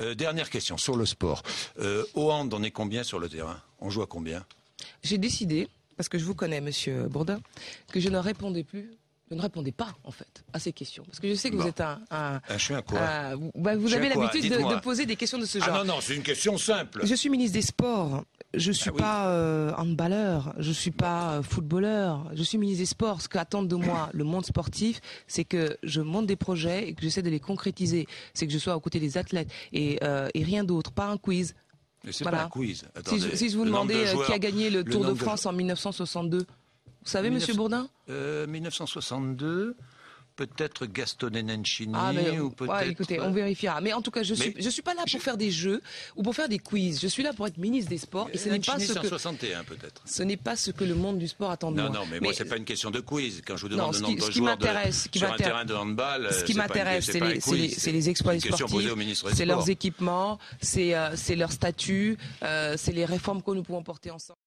Euh, dernière question sur le sport. Euh, au hand, on est combien sur le terrain? On joue à combien? J'ai décidé, parce que je vous connais, Monsieur Bourdin, que je ne répondais plus. Je ne répondais pas, en fait, à ces questions. Parce que je sais que Bon. vous êtes un. un- Un chien quoi un- vous- bah, vous Je suis avez quoi l'habitude de, poser des questions de ce Ah genre. non, non, c'est une question simple. Je suis ministre des Sports. Je suis Ah oui. pas euh, handballeur. Je suis pas euh, footballeur. Je suis ministre des Sports. Ce qu'attendent de moi le monde sportif, c'est que je monte des projets et que j'essaie de les concrétiser. C'est que je sois aux côtés des athlètes et, euh, et rien d'autre. Pas un quiz. Mais c'est Voilà. pas un quiz. Si je, si je vous demandais de euh, qui a gagné le le Tour de France en 1962, vous savez, Monsieur 1900 Bourdin Euh, 1962, peut-être Gaston Nencini Ah, mais, ou ouais, peut-être. euh, écoutez, on vérifiera. Mais en tout cas, je suis, Mais- je suis pas là pour faire des jeux ou pour faire des quiz. Je suis là pour être ministre des Sports et ce n'est pas ce que 61 peut-être. ce n'est pas ce que le monde du sport attend de Non, moi. non, mais, moi, c'est pas une question de quiz. Quand je vous Non, demande ce le nombre de joueurs de- m'intéresse, ce qui sur un m'intéresse- terrain de handball, Ce qui m'intéresse, c'est les, les- exploits sportifs, c'est leurs équipements, c'est euh, c'est leur statut, euh, c'est les réformes que nous pouvons porter ensemble.